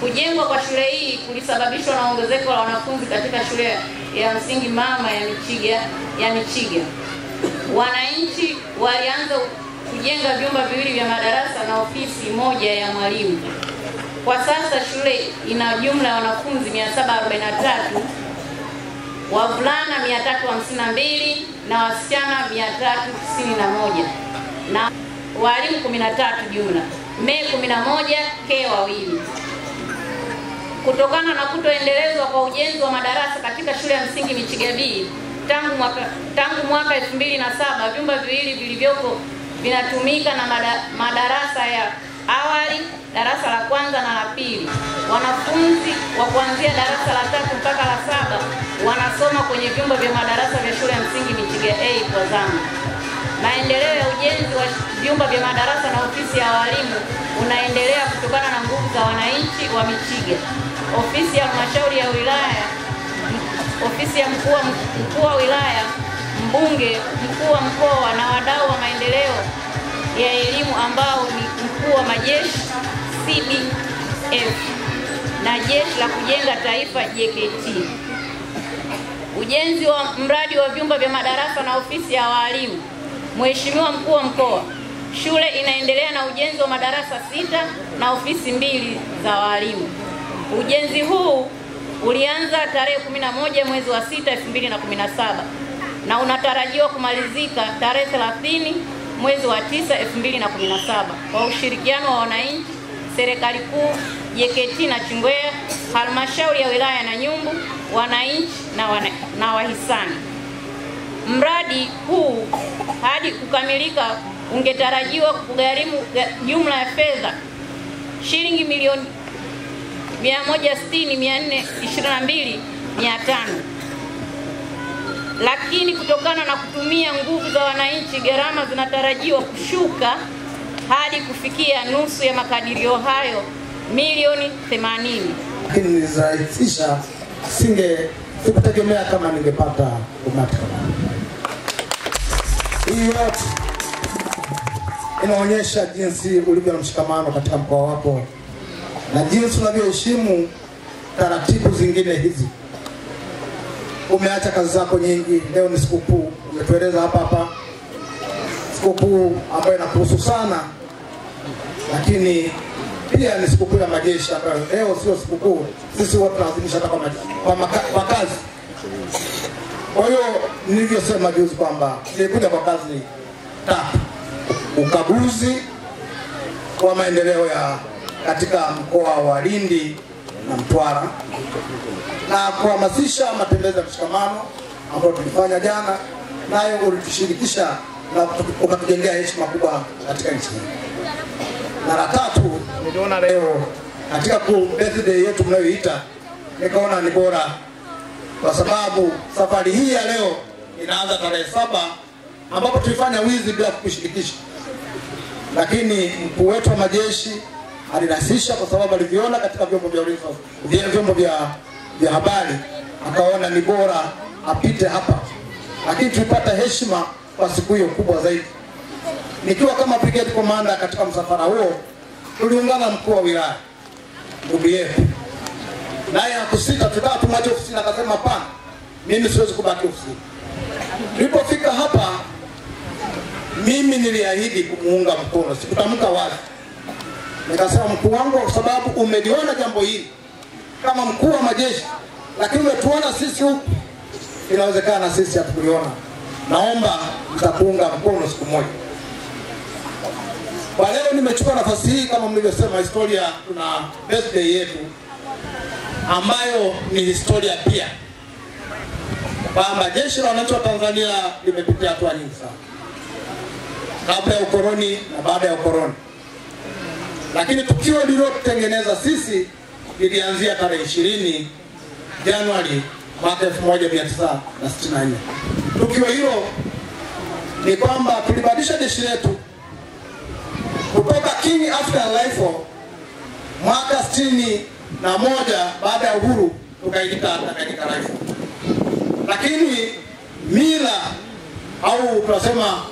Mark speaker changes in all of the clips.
Speaker 1: Kujengwa kwa shule hii kulisababishwa na ongezeko la wanafunzi katika shule ya msingi mama ya Michiga ya Michiga. Wananchi walianza kujenga vyumba viwili vya madarasa na ofisi moja ya mwalimu. Kwa sasa shule ina jumla ya wanafunzi 743 wavulana 352 na wasichana 391 na walimu 13 jumla, me 11 K wawili. Kutokana na kutoendelezwa kwa ujenzi wa madarasa katika shule ya msingi Michiga B tangu mwaka tangu mwaka 2007 vyumba viwili vilivyopo vinatumika na mada, madarasa ya awali, darasa la kwanza na la pili. Wanafunzi wa kuanzia darasa la tatu mpaka la saba wanasoma kwenye vyumba vya madarasa vya shule ya msingi Michiga A kwa zamu. Maendeleo ya ujenzi wa vyumba vya madarasa na ofisi ya walimu unaendelea kutokana na nguvu za wananchi wa Michiga. Ofisi ya halmashauri ya wilaya, ofisi ya mkuu wa mkuu wa wilaya, mbunge, mkuu wa mkoa na wadau wa maendeleo ya elimu ambao ni mkuu wa majeshi CDF na jeshi la kujenga taifa JKT. Ujenzi wa mradi wa vyumba vya madarasa na ofisi ya walimu. Mheshimiwa mkuu wa mkoa, shule inaendelea na ujenzi wa madarasa sita na ofisi mbili za walimu. Ujenzi huu ulianza tarehe 11 mwezi wa 6 2017 na unatarajiwa kumalizika tarehe 30 mwezi wa 9 2017 kwa ushirikiano wa wananchi, serikali kuu, JKT na Chingwea, halmashauri ya wilaya na Nyumbu, wananchi na, wana, na wahisani. Mradi huu hadi kukamilika ungetarajiwa kugharimu jumla ya fedha shilingi milioni 160,422,500 lakini kutokana na kutumia nguvu za wananchi, gharama zinatarajiwa kushuka hadi kufikia nusu ya makadirio hayo, milioni 80.
Speaker 2: lakini nilizirahisisha, singe sikutegemea kama ningepata umati. Hii yote inaonyesha jinsi ulivyo na mshikamano katika mkoa wako na jinsi unavyoheshimu taratibu zingine hizi. Umeacha kazi zako nyingi, leo ni sikukuu, umetueleza hapa hapa. Sikukuu ambayo inakuhusu sana, lakini pia ni sikukuu ya majeshi ambayo leo sio sikukuu, sisi wote tunaadhimisha hata kwa, kwa, kwa kazi. Kwa hiyo nilivyosema juzi kwamba nilikuja kwa kazi tatu: ukaguzi wa maendeleo ya katika mkoa wa Lindi na Mtwara. Na kuhamasisha matembezi ya mshikamano ambayo tulifanya jana, nayo ulitushirikisha na ukatujengea heshima kubwa katika nchi hii. Na la tatu, niliona leo katika birthday yetu mnayoita, nikaona ni bora. Kwa sababu safari hii ya leo inaanza tarehe saba ambapo tulifanya wizi bila kukushirikisha, lakini mkuu wetu wa majeshi alirahisisha kwa sababu aliviona katika vyombo vya ulinzi vyombo vya, vya habari, akaona ni bora apite hapa, lakini tulipata heshima kwa siku hiyo kubwa zaidi. Nikiwa kama brigade commander katika msafara huo, tuliungana mkuu wa wilaya ndugu yetu. Naye hakusita, tukawa tumwache ofisini, akasema hapana, mimi siwezi kubaki ofisini. Tulipofika hapa, mimi niliahidi kumuunga mkono, sikutamka wazi, nikasema mkuu wangu, kwa sababu umeliona jambo hili. Kama mkuu wa majeshi, lakini umetuona sisi huku, inawezekana sisi hatukuliona, naomba mtakuunga mkono siku moja. Kwa leo nimechukua nafasi hii kama mlivyosema, historia, tuna birthday yetu ambayo ni historia pia, kwamba jeshi la wananchi wa Tanzania limepitia hatua nyingi sana. Kabla ya ukoloni na baada ya ukoloni, lakini tukio lililotengeneza sisi lilianzia tarehe ishirini Januari mwaka 1964. Tukio hilo ni kwamba tulibadilisha jeshi letu kutoka King African Rifle mwaka sitini na moja baada ya uhuru tukailita Tanganyika Rifle, lakini mila au tunasema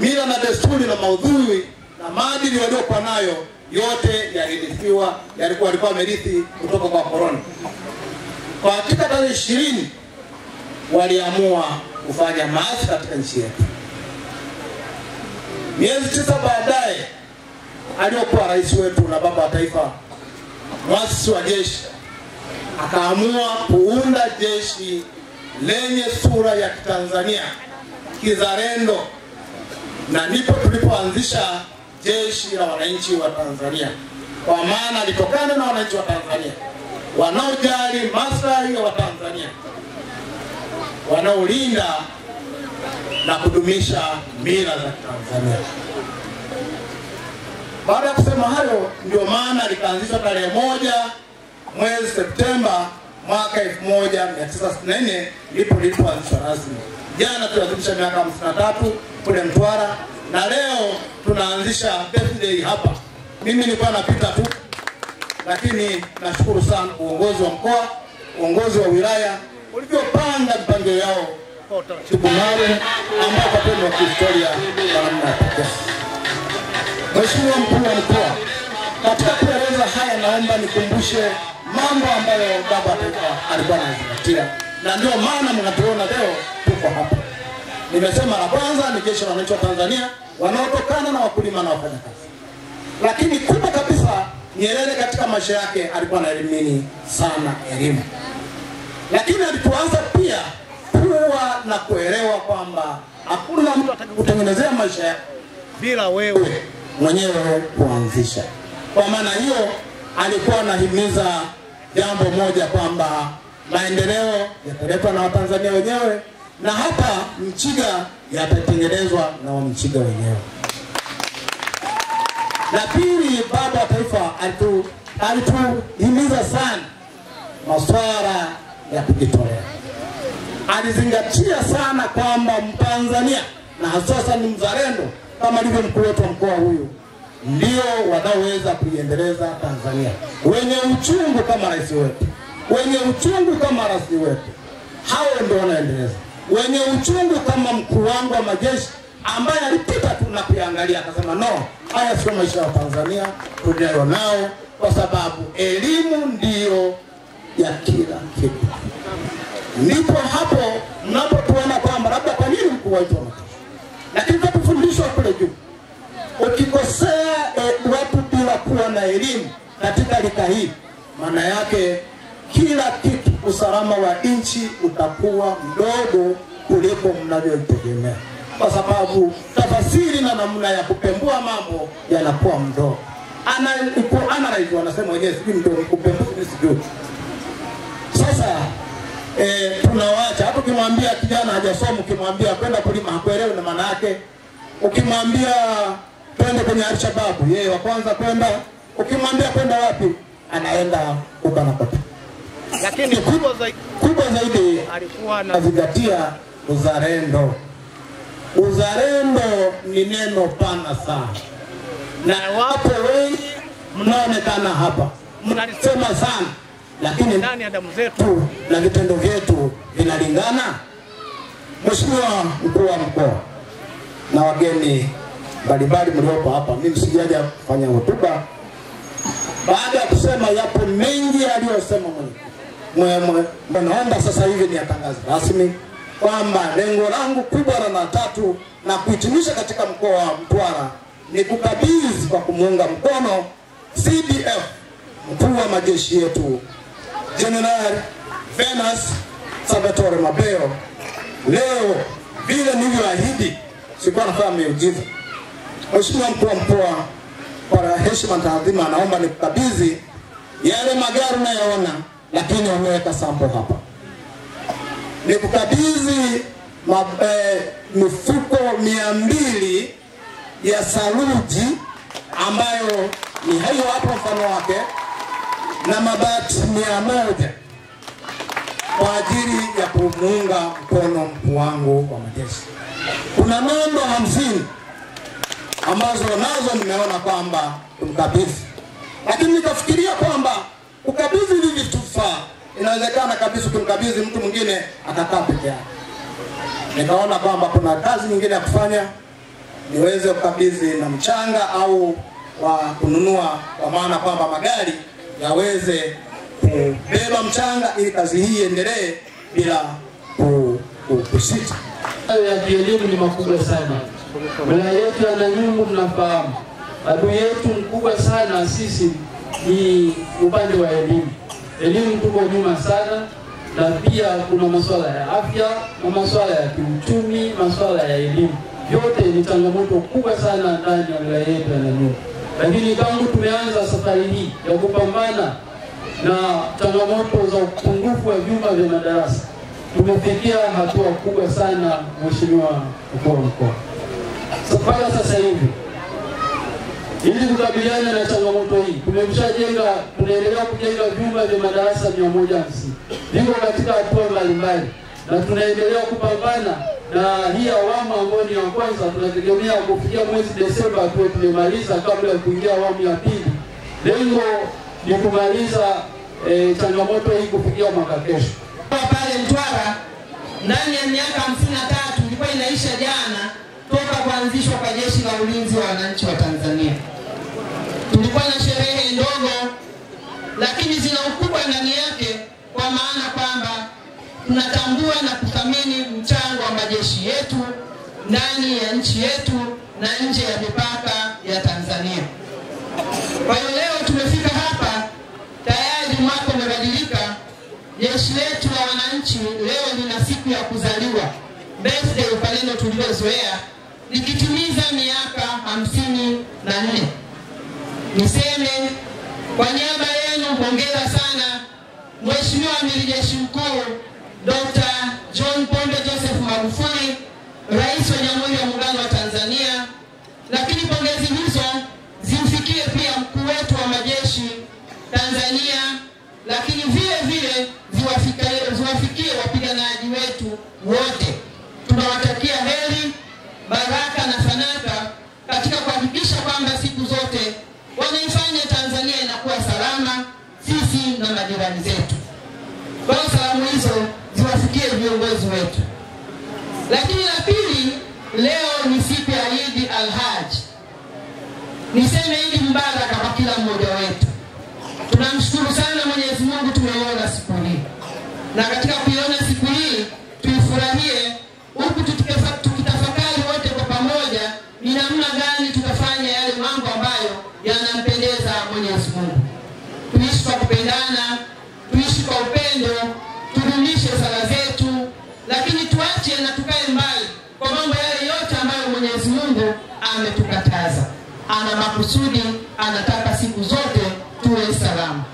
Speaker 2: mila na desturi na maudhui na maadili waliokuwa nayo yote yalirithiwa, yalikuwa alikuwa amerithi kutoka kwa koroni. Kwa hakika tarehe ishirini waliamua kufanya maasi katika nchi yetu. Miezi tisa baadaye, aliyokuwa rais wetu na baba wa taifa, mwasisi wa jeshi, akaamua kuunda jeshi lenye sura ya Kitanzania kizalendo, na ndipo tulipoanzisha jeshi la wananchi wa Tanzania, kwa maana litokane na wananchi wa Tanzania wanaojali maslahi ya Watanzania, wanaolinda na kudumisha mila za Tanzania. Baada ya kusema hayo, ndio maana likaanzishwa tarehe moja mwezi Septemba mwaka 1964 ndipo lilipoanzishwa rasmi. Jana tuliadhimisha miaka 53 kule Mtwara na leo tunaanzisha birthday hapa. Mimi nilikuwa napita tu, lakini nashukuru sana uongozi wa mkoa, uongozi wa wilaya ulivyopanga mipangilio yao kwa maalum ambao kwa kihistoria kwa namna ya pekee. Mheshimiwa mkuu wa mkoa, katika kueleza haya, naomba nikumbushe mambo ambayo baba alikuwa anazingatia, na ndio maana mnatuona leo tuko hapa. Nimesema la kwanza ni jeshi la wananchi wa Tanzania wanaotokana na wakulima na wafanyakazi, lakini kubwa kabisa, Nyerere katika maisha yake alikuwa anaelimini sana elimu, lakini alipoanza pia kuwa na kuelewa kwamba hakuna mtu atakakutengenezea maisha bila wewe mwenyewe kuanzisha. Kwa maana hiyo, alikuwa anahimiza jambo moja kwamba maendeleo yataletwa na Watanzania wenyewe na hapa Mchiga yatatengenezwa na Wamchiga wenyewe. La pili, baba wa taifa alitu alituhimiza sana masuala ya kujitolea. Alizingatia sana kwamba Mtanzania na hasa ni mzalendo kama alivyo mkuu wetu wa mkoa huyu ndio wanaoweza kuiendeleza Tanzania, wenye uchungu kama rais wetu, wenye uchungu kama rais wetu, hao ndio wanaendeleza. Wenye uchungu kama mkuu wangu wa majeshi ambaye alipita tu na kuangalia akasema, no, haya sio maisha ya Tanzania tunayo nao, kwa sababu elimu ndiyo ya kila kitu. Ndipo hapo mnapotuona kwamba labda kwa nini mkuu wetu majeshi, lakini tunapofundishwa kule juu ukikosea e, watu bila kuwa na elimu katika lika hii, maana yake kila kitu, usalama wa nchi utakuwa mdogo kuliko mnavyotegemea, kwa sababu tafasiri na namna ya kupembua mambo yanakuwa mdogo. Ana analyze wanasema wenyewe, sijui ndio kupembua, sijui. Sasa e, tunawacha hata ukimwambia kijana hajasoma, ukimwambia kwenda kulima hakuelewi na maana yake, ukimwambia twende kwenye Alshababu, yeye wa kwanza kwenda. Ukimwambia kwenda wapi, anaenda huko anakotoka. Lakini kubwa zaidi, kubwa zaidi alikuwa anazingatia uzalendo. Uzalendo ni neno pana sana, na wapo wengi mnaonekana hapa mnalisema sana, lakini ndani ya damu zetu na vitendo vyetu vinalingana. Mheshimiwa mkuu wa mkoa na wageni mbalimbali mliopo hapa, mimi sijaja kufanya hotuba. Baada ya kusema yapo mengi aliyosema mwenye, naomba sasa hivi ni atangaze rasmi kwamba lengo langu kubwa la na tatu na kuhitimisha katika mkoa wa Mtwara ni kukabidhi kwa kumuunga mkono CDF mkuu wa majeshi yetu General Venus Salvatore Mabeo. Leo vile nilivyoahidi, sikuwa nafanya miujiza. Mheshimiwa mkuu wa mkoa, kwa heshima na taadhima, naomba nikukabidhi yale magari unayoona, lakini wameweka sampo hapa. Nikukabidhi eh, mifuko mia mbili ya saruji ambayo ni hayo hapo mfano wake na mabati mia moja kwa ajili ya kumuunga mkono mkuu wangu wa majeshi. Kuna nondo hamsini ambazo nazo nimeona kwamba tumkabidhi, lakini nikafikiria kwamba kukabidhi faa, inawezekana kabisa ukimkabidhi mtu mwingine akakaa peke yake. Nikaona kwamba kuna kazi nyingine ya kufanya, niweze kukabidhi na mchanga au wa kununua, kwa maana kwamba magari yaweze kubeba mchanga ili kazi hii iendelee bila ku- ku- kusita.
Speaker 3: Hayo ya kielimu ni makubwa sana. Wilaya yetu ya Nanyumbu tunafahamu adui yetu mkubwa sana sisi ni upande wa elimu. Elimu tuko nyuma sana, na pia kuna masuala ya afya na masuala ya kiuchumi, masuala ya elimu. Yote ni changamoto kubwa sana ndani ya wilaya yetu ya Nanyumbu, lakini tangu tumeanza safari hii ya kupambana na changamoto za upungufu wa vyumba vya madarasa tumefikia hatua kubwa sana, Mheshimiwa mkuu wa mkoa. Mpaka sasa hivi ili kukabiliana na changamoto hii tumeshajenga tunaendelea kujenga vyumba vya madarasa mia moja hamsini viko katika hatua mbalimbali, na tunaendelea kupambana na hii awamu ambayo ni ya kwanza. Tunategemea kufikia mwezi Desemba tuwe tumemaliza kabla ya kuingia awamu ya pili. Lengo ni kumaliza e, changamoto hii kufikia mwaka kesho.
Speaker 4: Pale Mtwara ndani ya miaka hamsini na tatu ilikuwa inaisha jana toka kuanzishwa kwa jeshi la ulinzi wa wananchi wa Tanzania. Tulikuwa na sherehe ndogo, lakini zina ukubwa ndani yake, kwa maana kwamba tunatambua na kuthamini mchango wa majeshi yetu ndani ya nchi yetu na nje ya mipaka ya Tanzania. Kwa hiyo leo tumefika hapa tayari, mwaka umebadilika. Jeshi letu la wananchi leo lina siku ya kuzaliwa, birthday kwa neno tulilozoea, likitimiza miaka hamsini na nne. Niseme kwa niaba yenu, hongera sana Mheshimiwa Amiri Jeshi Mkuu Dr. John Pombe Joseph Magufuli, Rais wa Jamhuri ya Muungano wa Tanzania. Lakini pongezi hizo zimfikie pia mkuu wetu wa majeshi Tanzania, lakini vile vile ziwafikie, ziwafikie wapiganaji wetu wote. Wanaifanya Tanzania inakuwa salama, sisi na majirani zetu. Kwa hiyo salamu hizo ziwafikie viongozi wetu. Lakini la pili, leo ni siku ya Eid al-Hajj. Niseme Eid mbaraka kwa kila mmoja wetu. Tunamshukuru sana Mwenyezi Mungu tumeiona siku hii, na katika kuiona tuache na tukae mbali kwa mambo yale yote ambayo Mwenyezi Mungu ametukataza. Ana makusudi, anataka siku zote tuwe salama.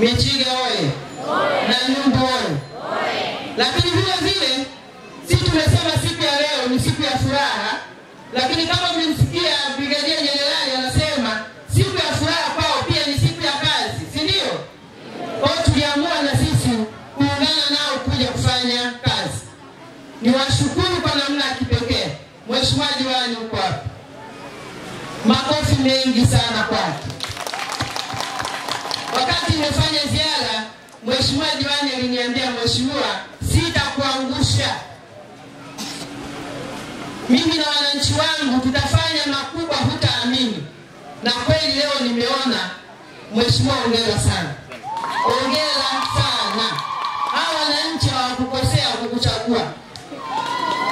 Speaker 4: Michiga oye! Na Nyumbu oye! Lakini vile vile si tumesema siku ya leo ni siku ya furaha, lakini kama mmemsikia Brigadia Niwashukuru kwa namna ya kipekee. Mheshimiwa Diwani huko hapa, makofi mengi sana kwake. Wakati nimefanya ziara, Mheshimiwa Diwani aliniambia, Mheshimiwa, sitakuangusha mimi na wananchi wangu tutafanya makubwa, hutaamini. Na kweli leo nimeona. Mheshimiwa, ongera sana, ongera sana. Hawa wananchi hawakukosea kukuchagua.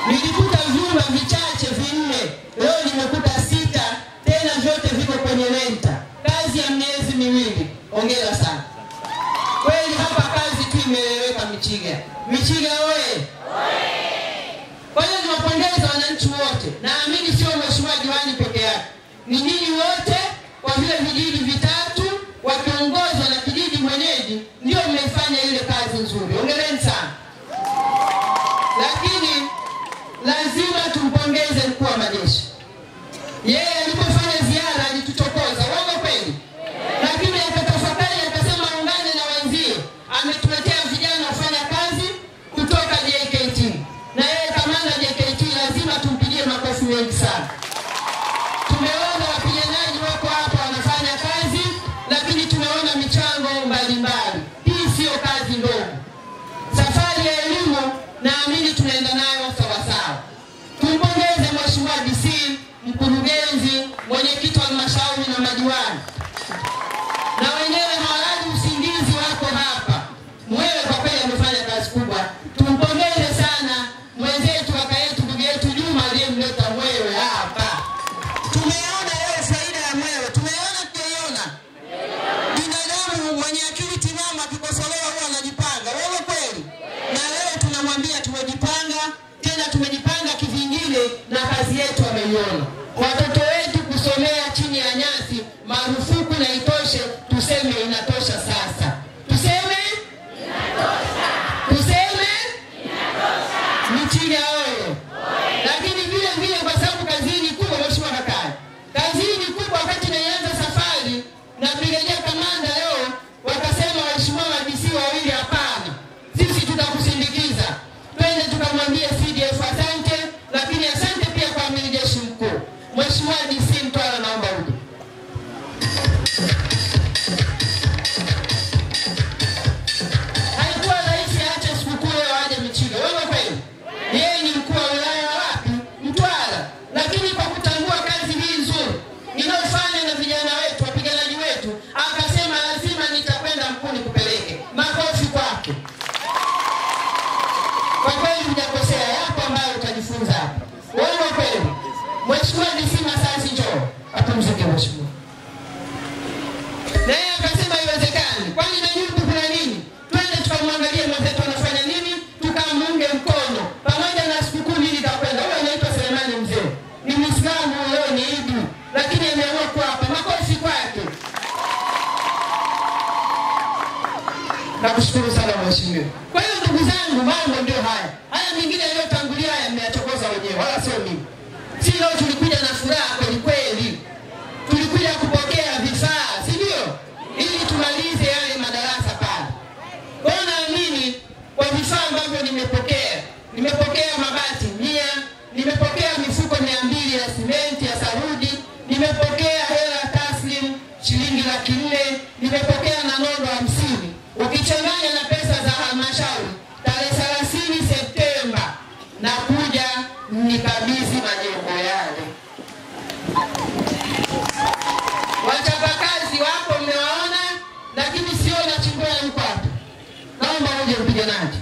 Speaker 4: Nilikuta vyumba vichache vinne, leo nimekuta sita, tena vyote viko kwenye renta, kazi ya miezi miwili. Ongera sana kweli, hapa kazi tu imeeleweka. Michiga, Michiga oye! Kwa hiyo niwapongeza wananchi wote, naamini sio mheshimiwa diwani peke yake, ni nyinyi wote, kwa vile vijiji vitatu wakiongozwa na kijiji mwenyeji ndio mmeifanya ile kazi nzuri. Hongereni sana. La Kwa ótimo. nimepokea mabati mia, nimepokea mifuko mia mbili ya simenti ya saruji, nimepokea hela taslim shilingi laki nne, nimepokea na nondo hamsini, ukichanganya na pesa za halmashauri tarehe thelathini Septemba na kuja nikabizi majengo yale. Wachapakazi wapo mmewaona, lakini sio Nachimbwea yuko hapa, naomba uje mpiganaji.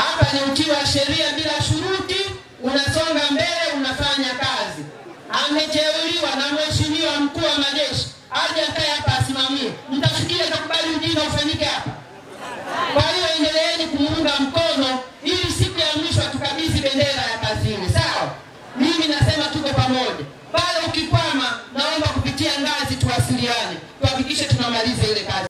Speaker 4: Hapa ni utii wa sheria bila shuruti, unasonga mbele, unafanya kazi. Ameteuliwa na mheshimiwa mkuu wa majeshi aje akae hapa asimamie, mtafikiri takubali ujina ufanyike hapa? Kwa hiyo endeleeni kumuunga mkono ili siku ya mwisho tukabidhi bendera ya kazini, sawa? Mimi nasema tuko pamoja pale. Ukikwama, naomba kupitia ngazi tuwasiliane, tuhakikishe tunamaliza ile kazi.